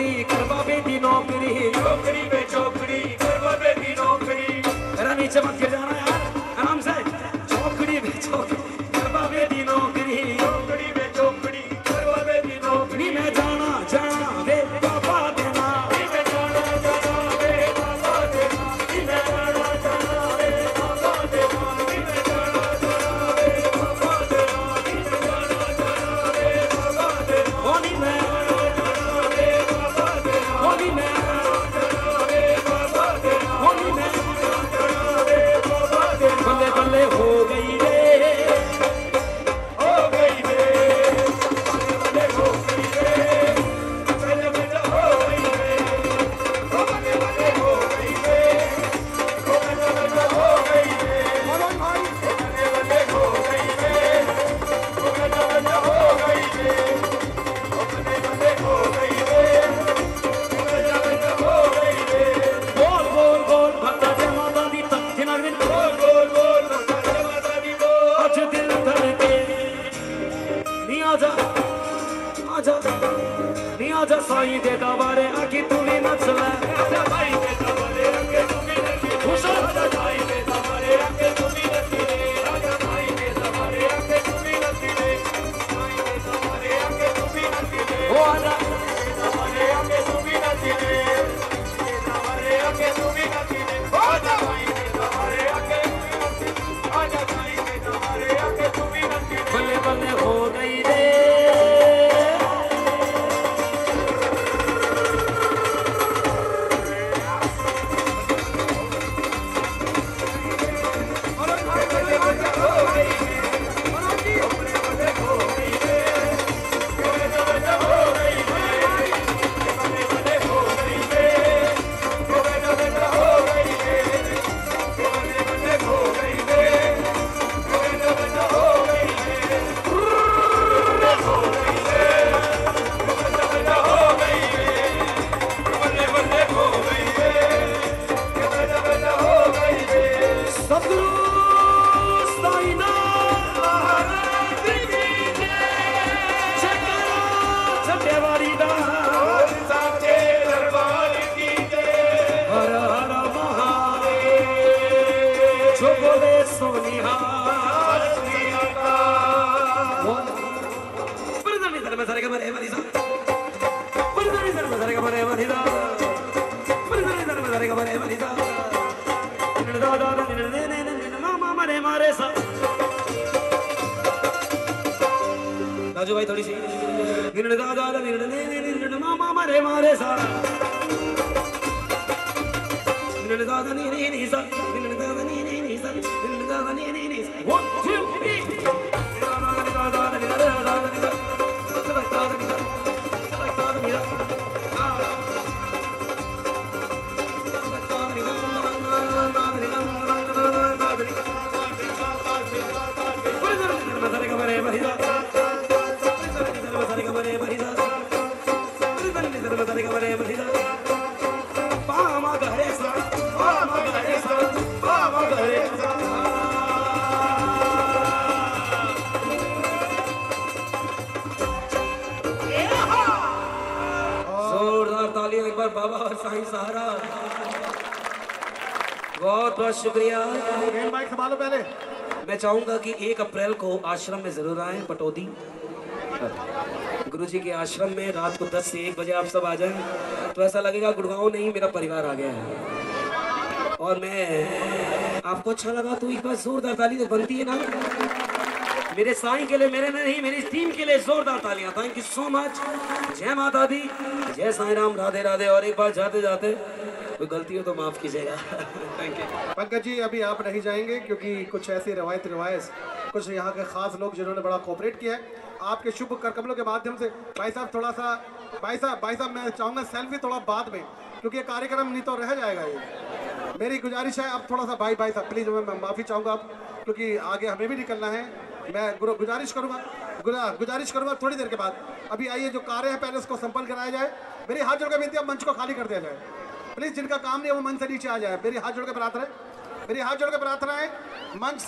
Holy आजा साईं दे दबारे आखी तू राजा भाई के परदानी धर्म सारे कमरे मरीजा निरदा दादा निरदे ने ने ने मामा मरे मारे सा राजू भाई थोड़ी सी निरदा बहुत बहुत शुक्रिया। संभालो पहले। मैं चाहूँगा कि एक अप्रैल को आश्रम में ज़रूर आए पटौदी। गुरु जी के आश्रम में रात को 10 से एक बजे आप सब आ जाए। तो ऐसा लगेगा गुड़गांव नहीं, मेरा परिवार आ गया है। और मैं आपको अच्छा लगा तो एक बार जोरदार ताली तो बनती है ना। मेरे साईं के लिए, मेरे नहीं, मेरी टीम के लिए जोरदार तालियाँ। थैंक यू सो मच जय माता दी। जय साईं राम, राधे राधे। और एक बार जाते जाते कोई गलती हो तो माफ़ कीजिएगा। थैंक यू पंकज जी, अभी आप नहीं जाएँगे क्योंकि कुछ ऐसी रवायत, रिवायत, कुछ यहाँ के खास लोग जिन्होंने बड़ा कोऑपरेट किया है। आपके शुभ कर कमलों के माध्यम से भाई साहब थोड़ा सा, भाई साहब भाई साहब, मैं चाहूँगा सेल्फी थोड़ा बाद में, क्योंकि ये कार्यक्रम नहीं तो रह जाएगा ये। मेरी गुजारिश है, आप थोड़ा सा भाई भाई साहब प्लीज़ मैं माफ़ी चाहूँगा आप क्योंकि आगे हमें भी निकलना है। मैं गुजारिश करूँगा। गुजा- गुजारिश करूँगा थोड़ी देर के बाद। अभी आइए जो कार्य है पहले उसको संपन्न कराया जाए। मेरी हाथ जोड़कर बेनती है, मंच को खाली कर दिया जाए। प्लीज़ जिनका काम नहीं है वो मंच से नीचे आ जाए। मेरी हाथ जोड़कर प्रार्थना है। मेरी हाथ जोड़कर प्रार्थना है मंच